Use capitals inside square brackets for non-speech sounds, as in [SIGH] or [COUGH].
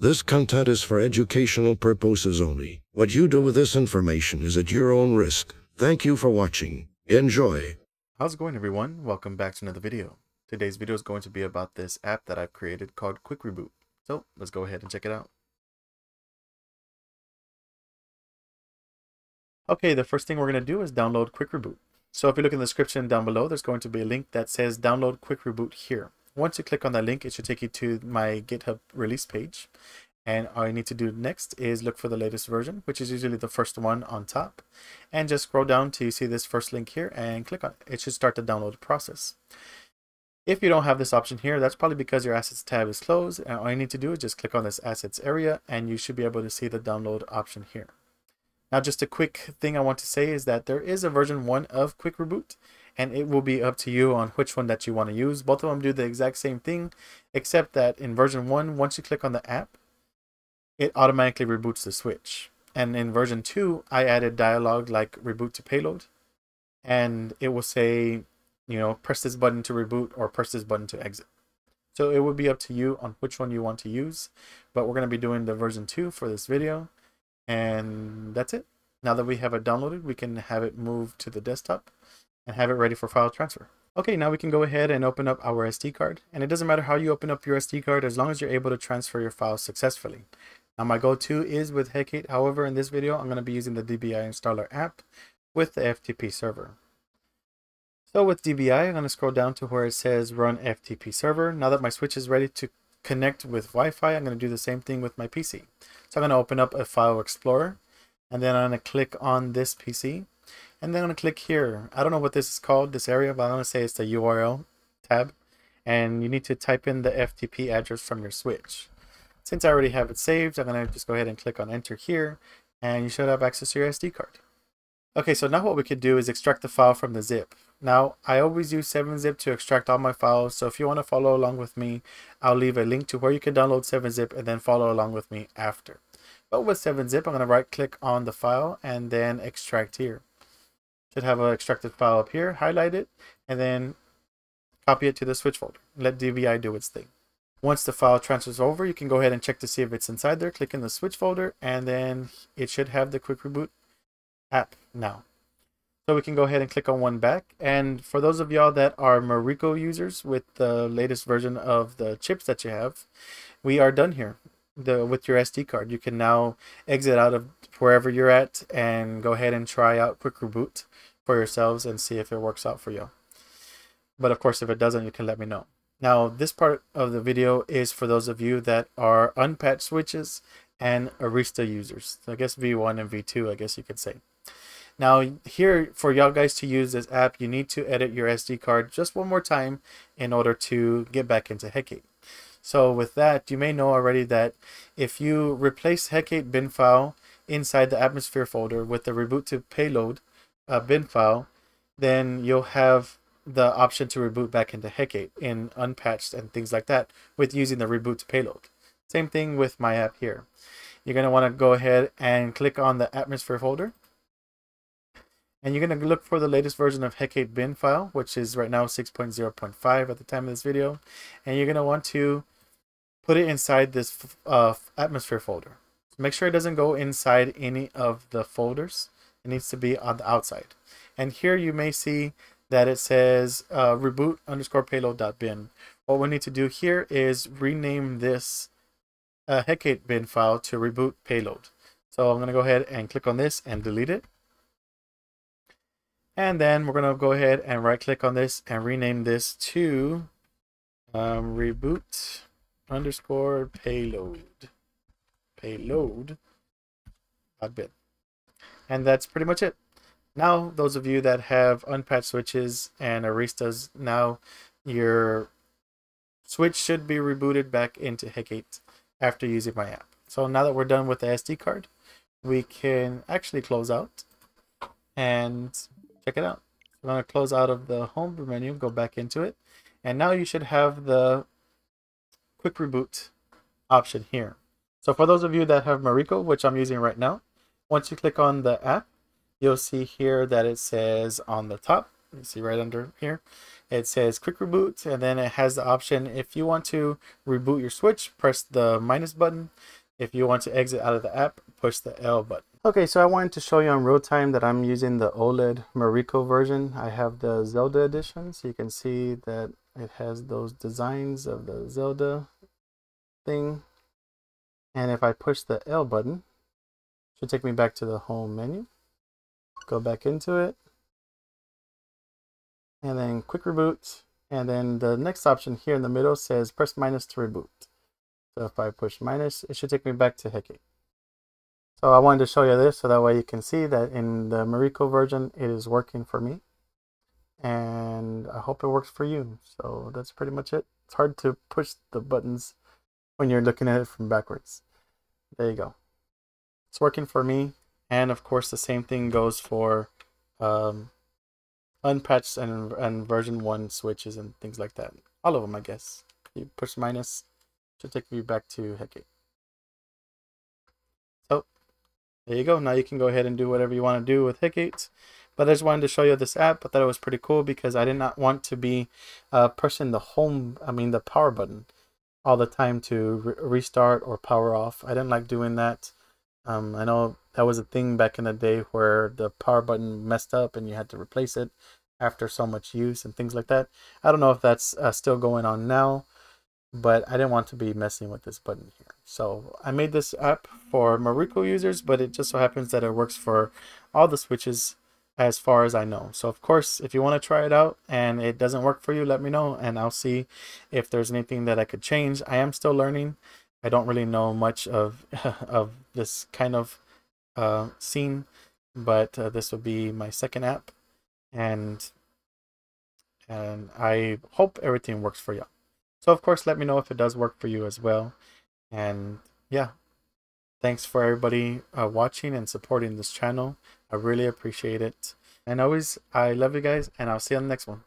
This content is for educational purposes only. What you do with this information is at your own risk. Thank you for watching. Enjoy. How's it going everyone? Welcome back to another video. Today's video is going to be about this app that I've created called Quick Reboot. So let's go ahead and check it out. Okay, the first thing we're going to do is download Quick Reboot. So if you look in the description down below, there's going to be a link that says download Quick Reboot here. Once you click on that link, it should take you to my GitHub release page. And all you need to do next is look for the latest version, which is usually the first one on top. And just scroll down till you see this first link here and click on it. It should start the download process. If you don't have this option here, that's probably because your assets tab is closed. And all you need to do is just click on this assets area and you should be able to see the download option here. Now, just a quick thing I want to say is that there is a version 1 of Quick Reboot, and it will be up to you on which one that you want to use. Both of them do the exact same thing, except that in version 1, once you click on the app, it automatically reboots the switch. And in version 2, I added dialogue like reboot to payload, and it will say, you know, press this button to reboot or press this button to exit. So it would be up to you on which one you want to use, but we're going to be doing the version 2 for this video. And that's it. Now that we have it downloaded, we can have it moved to the desktop and have it ready for file transfer. Okay, now we can go ahead and open up our SD card. And it doesn't matter how you open up your SD card as long as you're able to transfer your files successfully. Now my go-to is with Hekate. However, in this video, I'm going to be using the DBI installer app with the FTP server. So with DBI, I'm going to scroll down to where it says run FTP server. Now that my switch is ready to connect with Wi-Fi, I'm going to do the same thing with my PC. So I'm going to open up a file explorer and then I'm going to click on this PC and then I'm going to click here. I don't know what this is called, this area, but I'm going to say it's the URL tab and you need to type in the FTP address from your switch. Since I already have it saved, I'm going to just go ahead and click on enter here and you should have access to your SD card. Okay, so now what we could do is extract the file from the zip. Now, I always use 7-zip to extract all my files, so if you want to follow along with me, I'll leave a link to where you can download 7-zip and then follow along with me after. But with 7-zip, I'm going to right click on the file and then extract here. Should have an extracted file up here, highlight it, and then copy it to the switch folder. Let DBI do its thing. Once the file transfers over, you can go ahead and check to see if it's inside there. Click in the switch folder, and then it should have the quick reboot app now. So we can go ahead and click on one back. And for those of y'all that are Mariko users with the latest version of the chips that you have, we are done here. The, with your SD card, you can now exit out of wherever you're at and go ahead and try out Quick Reboot for yourselves and see if it works out for you. But of course, if it doesn't, you can let me know. Now, this part of the video is for those of you that are unpatched switches and Erista users. So I guess V1 and V2, I guess you could say. Now here for y'all guys to use this app, you need to edit your SD card just one more time in order to get back into Hekate. So with that, you may know already that if you replace Hekate bin file inside the atmosphere folder with the reboot to payload uh, bin file, then you'll have the option to reboot back into Hekate in unpatched and things like that with using the reboot to payload. Same thing with my app here. You're going to want to go ahead and click on the atmosphere folder and you're going to look for the latest version of Hekate bin file, which is right now 6.0.5 at the time of this video. And you're going to want to put it inside this uh, atmosphere folder. Make sure it doesn't go inside any of the folders. It needs to be on the outside. And here you may see that it says uh, reboot underscore payload.bin. What we need to do here is rename this uh, Hekate bin file to reboot payload. So I'm going to go ahead and click on this and delete it. And then we're going to go ahead and right click on this and rename this to um, reboot underscore payload. Payload. And that's pretty much it. Now, those of you that have unpatched switches and Eristas, now your switch should be rebooted back into Hekate after using my app. So now that we're done with the SD card, we can actually close out and check it out. I'm going to close out of the home menu, go back into it, and now you should have the quick reboot option here. So for those of you that have Mariko, which I'm using right now, once you click on the app, you'll see here that it says on the top, You see right under here, it says quick reboot, and then it has the option if you want to reboot your switch, press the minus button. If you want to exit out of the app, push the L button. Okay, so I wanted to show you on real time that I'm using the OLED Mariko version. I have the Zelda edition, so you can see that it has those designs of the Zelda thing. And if I push the L button, should take me back to the home menu. Go back into it. And then quick reboot. And then the next option here in the middle says press minus to reboot. So if I push minus, it should take me back to Hekate. So I wanted to show you this so that way you can see that in the Mariko version, it is working for me. And I hope it works for you. So that's pretty much it. It's hard to push the buttons when you're looking at it from backwards. There you go. It's working for me. And of course, the same thing goes for um, unpatched and, and version 1 switches and things like that. All of them, I guess. You push minus, should take me back to Hekate. So, there you go. Now you can go ahead and do whatever you want to do with Hekate. But I just wanted to show you this app. I thought it was pretty cool because I did not want to be uh, pressing the home, I mean the power button all the time to re restart or power off. I didn't like doing that. Um, I know that was a thing back in the day where the power button messed up and you had to replace it after so much use and things like that. I don't know if that's uh, still going on now but I didn't want to be messing with this button here. So I made this app for Mariko users, but it just so happens that it works for all the switches as far as I know. So of course, if you want to try it out and it doesn't work for you, let me know and I'll see if there's anything that I could change. I am still learning. I don't really know much of [LAUGHS] of this kind of uh, scene, but uh, this will be my second app and and I hope everything works for you. So of course, let me know if it does work for you as well. And yeah, thanks for everybody uh, watching and supporting this channel. I really appreciate it. And always, I love you guys, and I'll see you on the next one.